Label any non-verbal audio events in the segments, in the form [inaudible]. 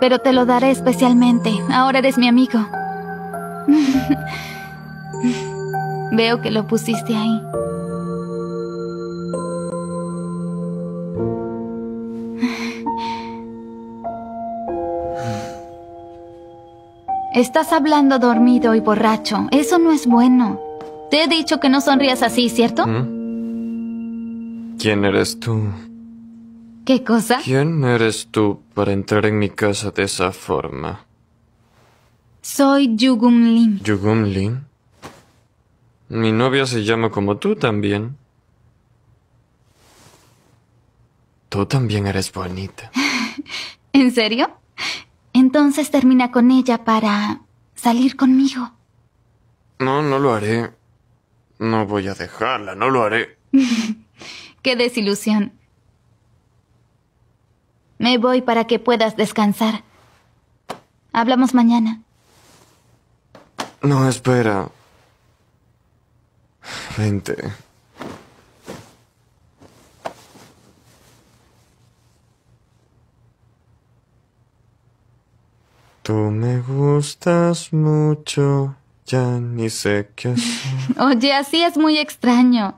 Pero te lo daré especialmente. Ahora eres mi amigo. Veo que lo pusiste ahí. Estás hablando dormido y borracho. Eso no es bueno. Te he dicho que no sonrías así, ¿cierto? ¿Mm? ¿Quién eres tú? ¿Qué cosa? ¿Quién eres tú para entrar en mi casa de esa forma? Soy Yugum Lim. ¿Yugum Lim? Mi novia se llama como tú también. Tú también eres bonita. [laughs] ¿En serio? Entonces termina con ella para salir conmigo. No, no lo haré. No voy a dejarla, no lo haré. [laughs] Qué desilusión. Me voy para que puedas descansar. Hablamos mañana. No, espera. Vente. Tú me gustas mucho, ya ni sé qué hacer. [laughs] Oye, así es muy extraño.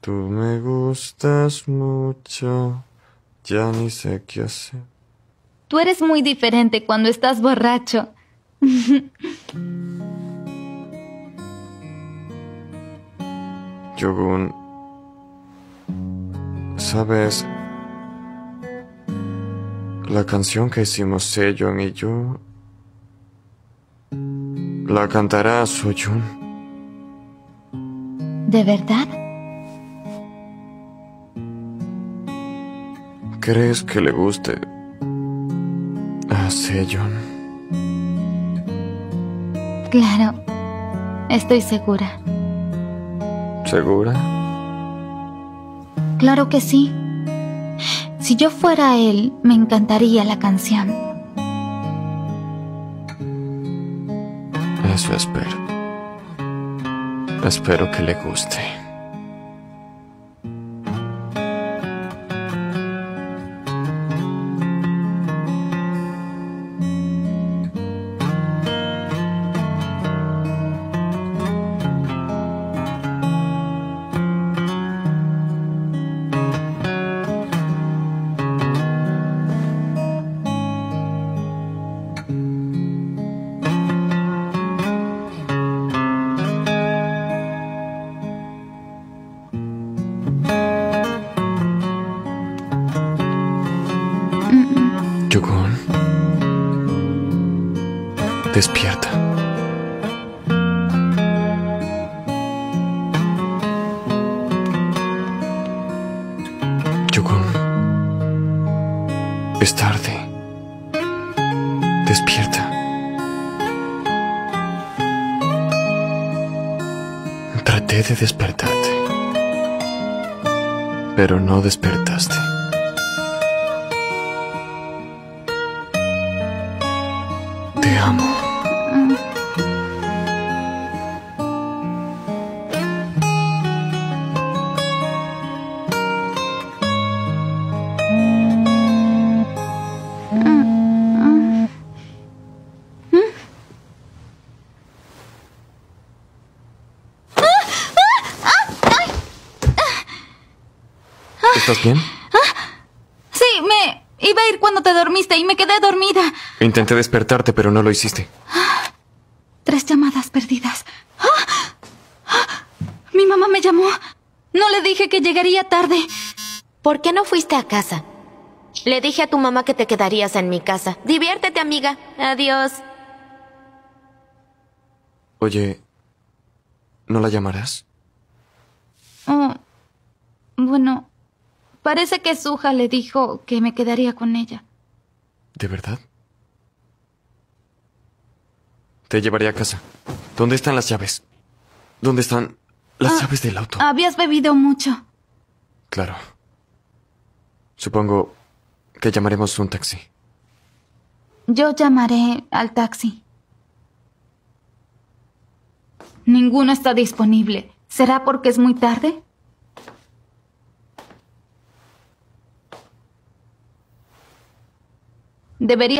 Tú me gustas mucho, ya ni sé qué hacer. Tú eres muy diferente cuando estás borracho. [laughs] Yogun, ¿sabes? La canción que hicimos Sejong y yo la cantará Soyun. ¿De verdad? ¿Crees que le guste a Sejong? Claro, estoy segura. ¿Segura? Claro que sí. Si yo fuera él, me encantaría la canción. Eso espero. Espero que le guste. Yugun. Despierta. Yugun. Es tarde. Despierta. Traté de despertarte. Pero no despertaste. Amo. ¿Estás bien? Sí, me iba a ir cuando te dormiste y me quedé dormida. Intenté despertarte, pero no lo hiciste. Tres llamadas perdidas. ¡Ah! ¡Ah! Mi mamá me llamó. No le dije que llegaría tarde. ¿Por qué no fuiste a casa? Le dije a tu mamá que te quedarías en mi casa. Diviértete, amiga. Adiós. Oye, ¿no la llamarás? Oh, bueno, parece que Suja le dijo que me quedaría con ella. ¿De verdad? Te llevaré a casa. ¿Dónde están las llaves? ¿Dónde están las Ah, llaves del auto? Habías bebido mucho. Claro. Supongo que llamaremos un taxi. Yo llamaré al taxi. Ninguno está disponible. ¿Será porque es muy tarde? Debería